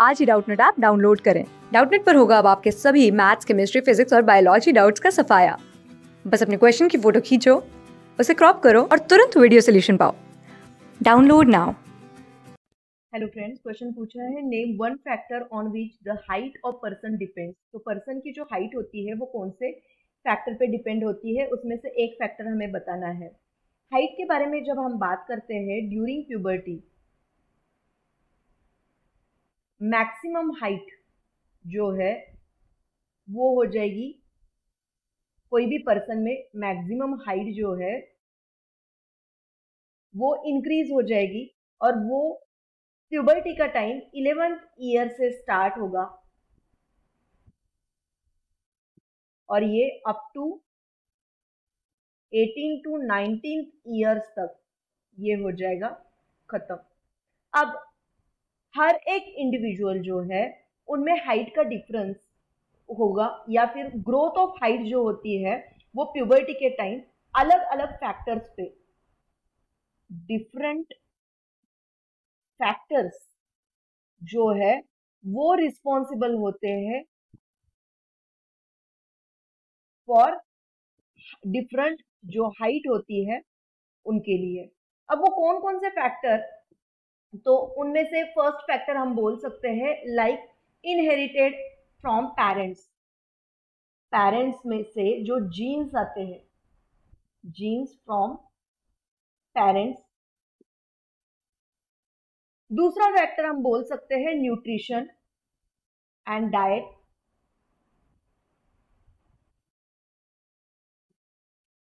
आज ही Doubtnut app download करें। डाउटनेट पर होगा अब आपके सभी मैथ्स, केमिस्ट्री, फिजिक्स और बायोलॉजी डाउट्स का सफाया। बस अपने क्वेश्चन की फ़ोटो खींचो, उसे क्रॉप करो और तुरंत वीडियो सोल्यूशन पाओ। Download now. Hello friends, question पूछा है, name one factor on which the height of person depends. तो पर्सन की जो हाइट होती है, वो कौन से फैक्टर पे डिपेंड होती है, उसमें से एक फैक्टर हमें बताना है। हाइट के बारे में जब हम बात करते हैं, ड्यूरिंग प्यूबर्टी मैक्सिमम हाइट जो है, वो हो जाएगी कोई भी पर्सन में मैक्सिमम हाइट जो है, वो इंक्रीज हो जाएगी और वो प्यूबर्टी का टाइम इलेवेंथ ईयर से स्टार्ट होगा। और ये up to eighteen to nineteen years तक ये हो जाएगा खत्म। अब हर एक इंडिविजुअल जो है, उनमें हाइट का डिफरेंस होगा या फिर ग्रोथ ऑफ़ हाइट जो होती है, वो प्यूबर्टी के टाइम अलग अलग फैक्टर्स पे डिफरेंट फैक्टर्स जो है, वो रिस्पॉन्सिबल होते हैं फॉर डिफरेंट जो हाइट होती है, उनके लिए। अब वो कौन कौन से फैक्टर तो उनमें से फ़र्स्ट फैक्टर हम बोल सकते हैं like inherited from parents parents में से जो जीन्स आते हैं जीन्स फ्रॉम पेरेंट्स दूसरा फैक्टर हम बोल सकते हैं nutrition and diet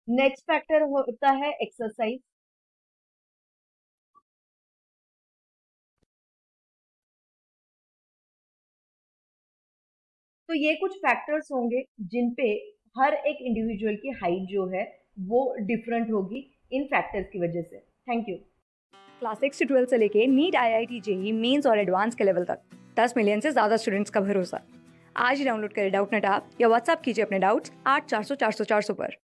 next factor होता है एक्सरसाइज तो ये कुछ फैक्टर्स होंगे जिन पे हर एक इंडिविजुअल की हाइट जो है, वो डिफरेंट होगी इन फैक्टर्स की वजह से। थैंक यू क्लास सिक्स से ट्वेल्थ से लेके NEET I I T JEE mains और एडवांस के लेवल तक। दस मिलियन से ज़्यादा स्टूडेंट्स का भरोसा। आज ही डाउनलोड करें डाउट नेट आप या व्हाट्सअप कीजिए अपने डाउट्स आठ चार सौ चार सौ चार सौ पर।